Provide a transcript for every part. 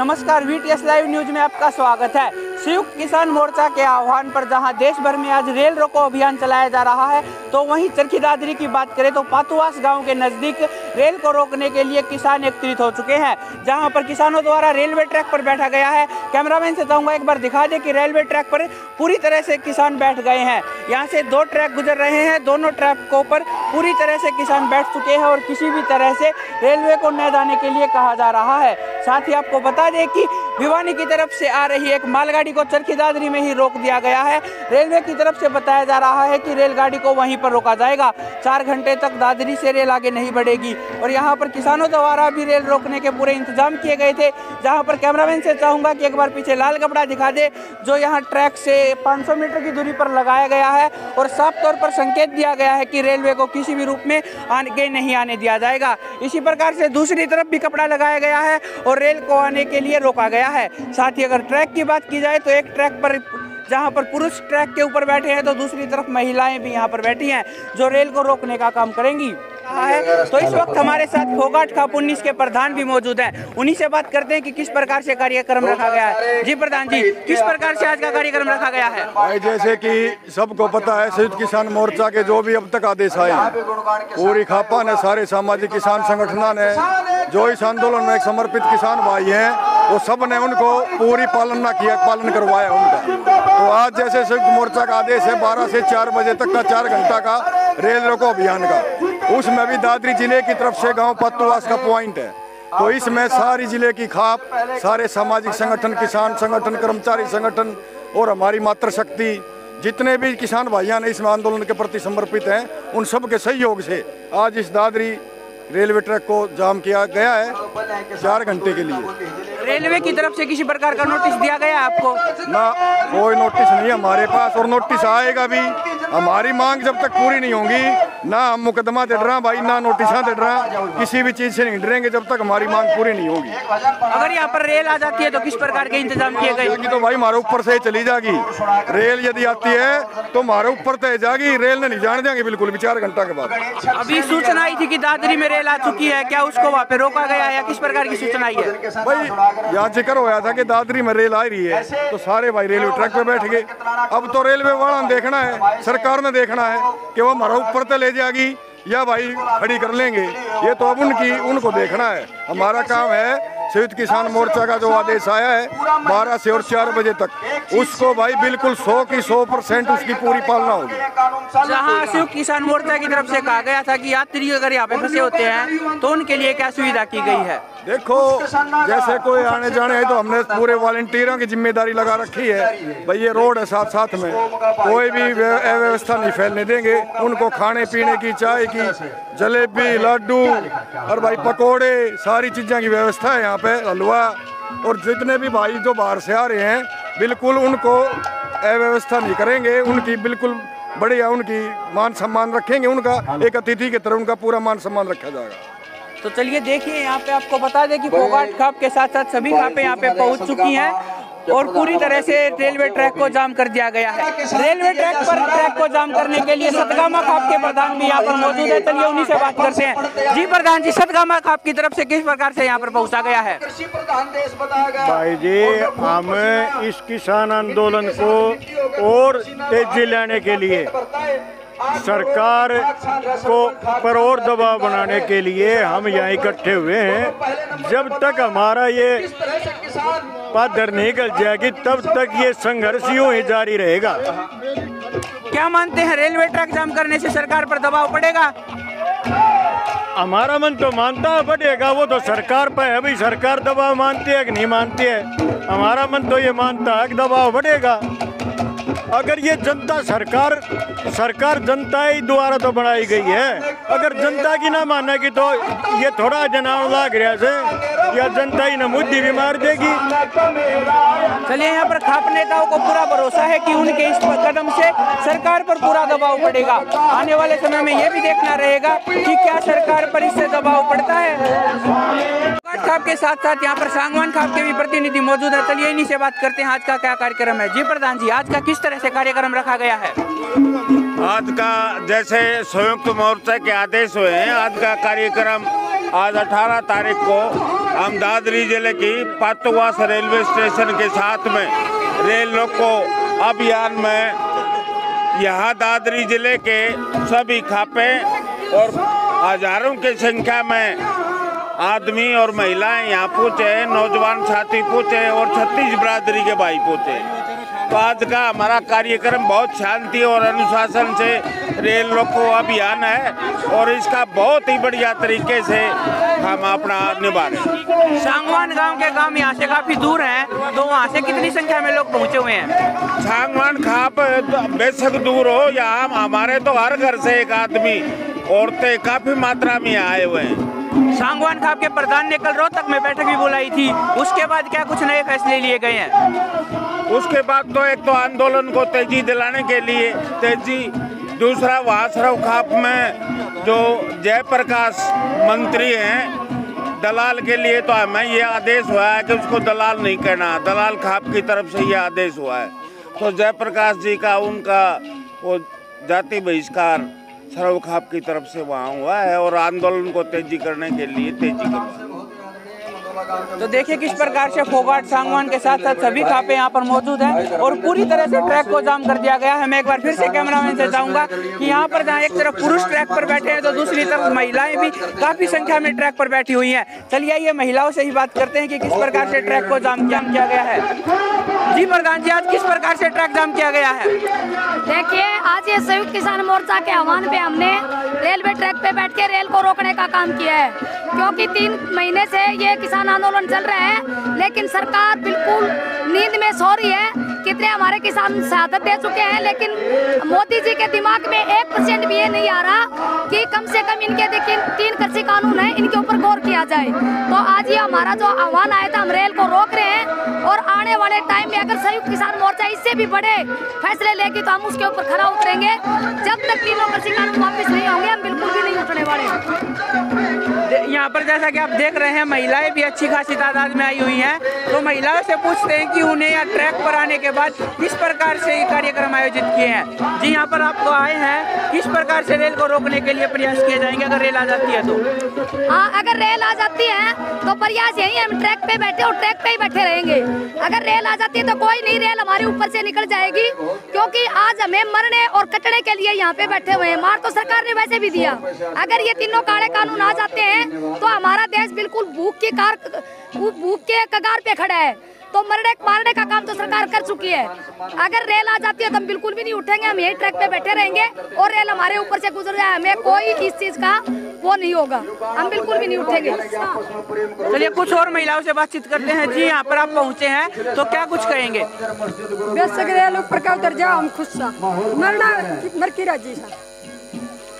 नमस्कार V T S live news में आपका स्वागत है। संयुक्त किसान मोर्चा के आह्वान पर जहाँ देश भर में आज रेल रोको अभियान चलाया जा रहा है तो वहीं चरखी दादरी की बात करें तो पातुआस गाँव के नज़दीक रेल को रोकने के लिए किसान एकत्रित हो चुके हैं, जहाँ पर किसानों द्वारा रेलवे ट्रैक पर बैठा गया है। कैमरामैन से चाहूँगा एक बार, दिखा दे कि रेलवे ट्रैक पर पूरी तरह से किसान बैठ गए हैं। यहाँ से दो ट्रैक गुजर रहे हैं, दोनों ट्रैकों पर पूरी तरह से किसान बैठ चुके हैं और किसी भी तरह से रेलवे को न जाने के लिए कहा जा रहा है। साथ ही आपको बता दें कि भिवानी की तरफ़ से आ रही एक मालगाड़ी को चरखी दादरी में ही रोक दिया गया है। रेलवे की तरफ़ से बताया जा रहा है कि रेलगाड़ी को वहीं पर रोका जाएगा। चार घंटे तक दादरी से रेल आगे नहीं बढ़ेगी और यहाँ पर किसानों द्वारा भी रेल रोकने के पूरे इंतज़ाम किए गए थे। जहाँ पर कैमरामैन से चाहूँगा कि एक बार पीछे लाल कपड़ा दिखा दे, जो यहाँ ट्रैक से 500 मीटर की दूरी पर लगाया गया है और साफ़ तौर पर संकेत दिया गया है कि रेलवे को किसी भी रूप में आगे नहीं आने दिया जाएगा। इसी प्रकार से दूसरी तरफ़ भी कपड़ा लगाया गया है और रेल को आने के लिए रोका गया है। साथ ही अगर ट्रैक की बात की जाए तो एक ट्रैक पर, जहाँ पर पुरुष ट्रैक के ऊपर बैठे हैं तो दूसरी तरफ़ महिलाएँ भी यहाँ पर बैठी हैं, जो रेल को रोकने का काम करेंगी। है तो इस वक्त हमारे साथ फोगाट खाप उन्नीस के प्रधान भी मौजूद हैं। उन्हीं से बात करते हैं कि किस प्रकार से कार्यक्रम रखा गया है। जी प्रधान जी, किस प्रकार से आज का कार्यक्रम रखा गया है? भाई, जैसे कि सबको पता है संयुक्त किसान मोर्चा के जो भी अब तक आदेश आए हैं, पूरी खापा ने, सारे सामाजिक किसान संगठनों ने जो इस आंदोलन में समर्पित किसान भाई हैं वो सबने उनको पूरी पालन ना किया, पालन करवाया उनका। तो आज जैसे संयुक्त मोर्चा का आदेश है, बारह से चार बजे तक का, चार घंटा का रेल रोको अभियान का। उसमें भी दादरी ज़िले की तरफ़ से गाँव पत्तुवास का पॉइंट है। तो इसमें सारी ज़िले की खाप, सारे सामाजिक संगठन, किसान संगठन, कर्मचारी संगठन और हमारी मातृशक्ति, जितने भी किसान भाइयाँ ने इसमें आंदोलन के प्रति समर्पित हैं, उन सब के सहयोग से आज इस दादरी रेलवे ट्रैक को जाम किया गया है, चार घंटे के लिए। रेलवे की तरफ़ से किसी प्रकार का नोटिस दिया गया आपको? ना, कोई नोटिस नहीं हमारे पास और नोटिस आएगा भी। हमारी मांग जब तक पूरी नहीं होगी ना हम मुकदमा दे रहा भाई ना नोटिसा दे रहा किसी भी चीज़ से नहीं डरेंगे जब तक हमारी मांग पूरी नहीं होगी। अगर यहाँ पर रेल आ जाती है तो किस प्रकार के इंतज़ाम किए गए? तो भाई हमारे ऊपर से चली जाएगी। रेल यदि आती है तो हमारे ऊपर तय जाएगी। रेल ने नहीं जान देंगे बिल्कुल भी चार घंटा के बाद। अभी सूचना आई थी कि दादरी में रेल आ चुकी है क्या उसको वहाँ पे रोका गया है या किस प्रकार की सूचना आई है? भाई यहाँ ज़िक्र होया था कि दादरी में रेल आ रही है तो सारे भाई रेलवे ट्रैक पे बैठ गए। अब तो रेलवे वाला देखना है सरकार ने देखना है कि वो हमारा ऊपर तक ले जाएगी, या भाई खड़ी कर लेंगे। ये तो अब उनकी, उनको देखना है। हमारा काम है संयुक्त किसान मोर्चा का जो आदेश आया है, बारह से और चार बजे तक। उसको भाई बिल्कुल सौ की सौ परसेंट उसकी पूरी पालना होगी। जहाँ संयुक्त किसान मोर्चा की तरफ़ से कहा गया था कि यात्री अगर यहाँ पे फंसे होते हैं तो उनके लिए क्या सुविधा की गई है? देखो, जैसे कोई आने जाने है तो हमने पूरे वॉलेंटियरों की ज़िम्मेदारी लगा रखी है। भाई, ये रोड है साथ साथ में। कोई भी अव्यवस्था नहीं फैलने देंगे। उनको खाने पीने की, चाय की, जलेबी लड्डू और भाई पकोड़े, सारी चीज़ों की व्यवस्था है यहाँ पे, हलवा। और जितने भी भाई जो बाहर से आ रहे हैं, बिल्कुल उनको अव्यवस्था नहीं करेंगे। उनकी बिल्कुल बढ़िया उनकी मान सम्मान रखेंगे। उनका एक अतिथि की तरह उनका पूरा मान सम्मान रखा जाएगा। तो चलिए देखिए यहाँ पे आपको बता दें कि फोगाट खाप के साथ साथ सभी खापें यहाँ पे पहुँच चुकी हैं और पूरी तरह से रेलवे ट्रैक को जाम कर दिया गया है। रेलवे ट्रैक पर ट्रैक को जाम करने के लिए सतगामा खाप के प्रधान भी यहाँ पर मौजूद है। चलिए उन्हीं से बात करते हैं। जी प्रधान जी सतगामा खाप की तरफ़ से किस प्रकार से यहाँ पर पहुँचा गया है? भाई जी हम इस किसान आंदोलन को और तेज़ी लाने के लिए सरकार को पर और दबाव बनाने के लिए हम यहाँ इकट्ठे हुए हैं। जब तक हमारा ये पादर नहीं गल जाएगी तब तक ये संघर्ष यूँ ही जारी रहेगा। क्या मानते हैं रेलवे ट्रैक जाम करने से सरकार पर दबाव पड़ेगा? हमारा मन तो मानता है बढ़ेगा वो तो सरकार पर है। भाई सरकार दबाव मानती है कि नहीं मानती है? हमारा मन तो ये मानता है कि दबाव बढ़ेगा। अगर ये जनता सरकार सरकार जनता ही द्वारा तो बनाई गई है। अगर जनता की ना मानेगी तो ये थोड़ा जनाव लाग रहा से, या जनता ही ना मुद्दी भी मार देगी। चलिए, यहाँ पर खाप नेताओं को पूरा भरोसा है कि उनके इस कदम से सरकार पर पूरा दबाव पड़ेगा। आने वाले समय में ये भी देखना रहेगा कि क्या सरकार पर इससे दबाव पड़ता है। खाप के साथ साथ यहाँ पर सांगवान खाप के भी प्रतिनिधि मौजूद है। चलिए इन्हीं से बात करते हैं। आज का क्या कार्यक्रम है? जी प्रधान जी, आज का किस तरह से कार्यक्रम रखा गया है? आज का जैसे संयुक्त मोर्चा के आदेश हुए हैं, आज का कार्यक्रम आज 18 तारीख को हम दादरी ज़िले की पातुवास रेलवे स्टेशन के साथ में रेल रोको अभियान में यहाँ दादरी ज़िले के सभी खापे और हज़ारों की संख्या में आदमी और महिलाएँ यहाँ पहुँचे नौजवान साथी पहुँचे और छत्तीस बिरादरी के भाई पहुँचे तो आज का हमारा कार्यक्रम बहुत शांति और अनुशासन से रेल रोको अभियान है और इसका बहुत ही बढ़िया तरीके से हम अपना निभा रहे हैं। सांगवान गाँव के गाँव यहाँ से काफ़ी दूर हैं तो वहाँ से कितनी संख्या में लोग पहुँचे हुए हैं? सांगवान खाप बेशक दूर हो यहाँ हमारे तो हर घर से एक आदमी औरतें काफ़ी मात्रा में आए हुए हैं। सांगवान खाप के प्रधान ने कल रोहतक में बैठक भी बुलाई थी। उसके बाद क्या कुछ नए फैसले लिए गए हैं? उसके बाद तो एक तो आंदोलन को तेज़ी दिलाने के लिए तेज़ी, दूसरा वहाँ सरव खाप में जो जयप्रकाश मंत्री हैं, दलाल के लिए तो हमें ये आदेश हुआ है कि उसको दलाल नहीं कहना दलाल खाप की तरफ़ से ये आदेश हुआ है। तो जयप्रकाश जी का, उनका वो जाति बहिष्कार सरव खाप की तरफ़ से वहाँ हुआ है और आंदोलन को तेज़ी करने के लिए तेज़ी करवा तो देखिए किस प्रकार से फोगाट सांगवान के साथ साथ सभी खापे यहाँ पर मौजूद हैं और पूरी तरह से ट्रैक को जाम कर दिया गया है। मैं एक बार फिर से कैमरामैन से चाहूँगा कि यहाँ पर जहाँ एक तरफ़ पुरुष ट्रैक पर बैठे हैं तो दूसरी तरफ़ महिलाएँ भी काफ़ी संख्या में ट्रैक पर बैठी हुई हैं। चलिए ये महिलाओं से ही बात करते हैं कि किस प्रकार से ट्रैक को जाम जाम किया गया है। जी प्रधान जी आज किस प्रकार से ट्रैक जाम किया गया है? देखिए आज ये संयुक्त किसान मोर्चा के आह्वान पे हमने रेलवे ट्रैक पे बैठ के रेल को रोकने का काम किया है। क्योंकि तीन महीने से ये किसान आंदोलन चल रहे हैं, लेकिन सरकार बिल्कुल नींद में सो रही है। कितने हमारे किसान शहादत दे चुके हैं, लेकिन मोदी जी के दिमाग में एक परसेंट भी ये नहीं आ रहा कि कम से कम इनके देखिए, तीन कृषि कानून है, इनके ऊपर गौर किया जाए। तो आज ये हमारा जो आह्वान आया था, हम रेल को रोक रहे हैं, और आने वाले टाइम में अगर संयुक्त किसान मोर्चा इससे भी बड़े फैसले लेगी तो हम उसके ऊपर खड़ा उतरेंगे। जब तक तीनों कृषि कानून वापस नहीं होंगे हम बिल्कुल भी नहीं उठने वाले। यहाँ पर जैसा कि आप देख रहे हैं, महिलाएँ भी अच्छी खासी तादाद में आई हुई हैं। तो महिलाओं से पूछते हैं कि उन्हें यहाँ ट्रैक पर आने के बाद किस प्रकार से ये कार्यक्रम आयोजित किए हैं। जी, यहाँ पर आपको आए हैं। किस प्रकार से रेल को रोकने के लिए प्रयास किए जाएँगे अगर रेल आ जाती है तो? हाँ अगर रेल आ जाती है तो प्रयास यही हम ट्रैक पे बैठे और ट्रैक पे ही बैठे रहेंगे। अगर रेल आ जाती है तो कोई नहीं, रेल हमारे ऊपर से निकल जाएगी, क्योंकि आज हमें मरने और कटने के लिए यहाँ पे बैठे हुए हैं। मार तो सरकार ने वैसे भी दिया। अगर ये तीनों काले कानून आ जाते हैं तो हमारा देश बिल्कुल भूख की कार भूख के कगार पे खड़ा है। तो मरने मारने का काम तो सरकार कर चुकी है। अगर रेल आ जाती है तो हम बिल्कुल भी नहीं उठेंगे हम यही ट्रैक पे बैठे रहेंगे और रेल हमारे ऊपर से गुजर जाए। हमें कोई इस चीज़ का वो नहीं होगा। हम बिल्कुल भी नहीं उठेंगे। चलिए कुछ और महिलाओं से बातचीत करते हैं। जी यहाँ पर आप पहुँचे हैं तो क्या कुछ कहेंगे? रेल ऊपर का उतर जाओ हम खुश मरना मर की राज़ी सा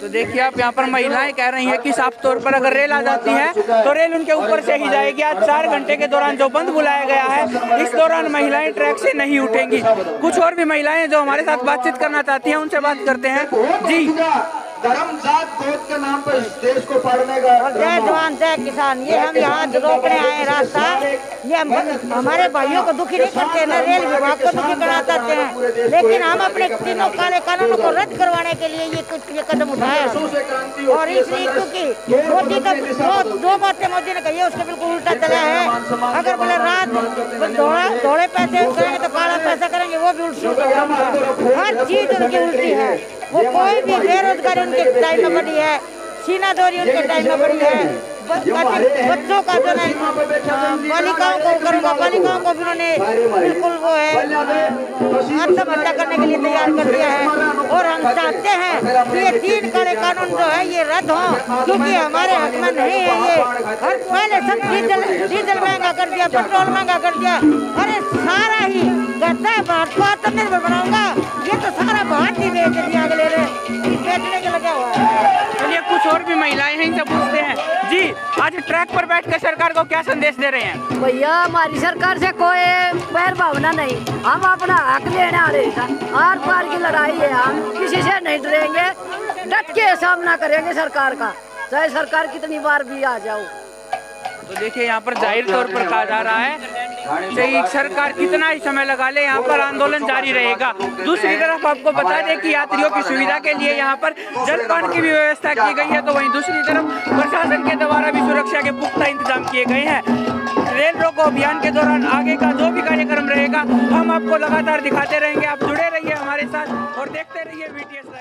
तो देखिए आप यहाँ पर महिलाएँ कह रही हैं कि साफ़ तौर पर अगर रेल आ जाती है तो रेल उनके ऊपर से ही जाएगी। आज चार घंटे के दौरान जो बंद बुलाया गया है, इस दौरान महिलाएँ ट्रैक से नहीं उठेंगी। कुछ और भी महिलाएँ जो हमारे साथ बातचीत करना चाहती हैं, उनसे बात करते हैं। जी। धर्म जात गोद के नाम पर इस देश को पढ़ने का जय जवान जय किसान ये हम यहाँ रोकने आए रास्ता। ये हम हमारे भाइयों को दुखी नहीं करते न रेल विभाग को दुखी करा चाहते हैं। लेकिन हम अपने तीनों काले कानूनों को रद्द करवाने के लिए ये कुछ ये कदम उठाया और इसलिए क्योंकि मोदी का दो दो बातें मोदी ने कही है उसके बिल्कुल उल्टा चला है। अगर बोले रात दौड़े पैसे करेंगे तो काला पैसा करेंगे वो भी उल्टी हर चीज़ उनकी उल्टी है। वो कोई भी बेरोजगारी उनके टाइम में बढ़ी है सीना दौरी उनके टाइम में बढ़ी है। बच्चों का जो है बालिकाओं को करूँगा बालिकाओं को भी उन्होंने बिल्कुल वो है आत्महत्या करने के लिए तैयार कर दिया है। और हम चाहते हैं कि ये तीन कड़े कानून जो है ये रद्द हो क्योंकि हमारे हक में नहीं है ये। हर पहले सब डीजल डीजल महँगा कर दिया पेट्रोल महँगा कर दिया। अरे सारा ही कहता है भारत को आत्मनिर्भर बनाऊँगा। ये तो सारा भारत ही बेच दिया अगले ने। बेचने के लगा हुआ है। चलिए कुछ और भी महिलाएँ हैं इनसे पूछते हैं। जी आज ट्रैक पर बैठकर सरकार को क्या संदेश दे रहे हैं? भैया हमारी सरकार से कोई बैर भावना नहीं। हम अपना हक लेने आ रहे हैं। आर पार की लड़ाई है हम किसी से नहीं डरेंगे। डट के सामना करेंगे सरकार का। चाहे सरकार कितनी बार भी आ जाओ। तो देखिए यहाँ पर ज़ाहिर तौर पर कहा जा रहा है चाहे सरकार कितना ही समय लगा ले, यहाँ पर आंदोलन जारी रहेगा। दूसरी तरफ़ आपको बता दें कि यात्रियों की सुविधा के लिए यहाँ पर जलपान की भी व्यवस्था की गई है तो वहीं दूसरी तरफ़ प्रशासन के द्वारा भी सुरक्षा के पुख्ता इंतज़ाम किए गए हैं। रेल रोको अभियान के दौरान आगे का जो भी कार्यक्रम रहेगा, हम आपको लगातार दिखाते रहेंगे। आप जुड़े रहिए हमारे साथ और देखते रहिए न्यूज़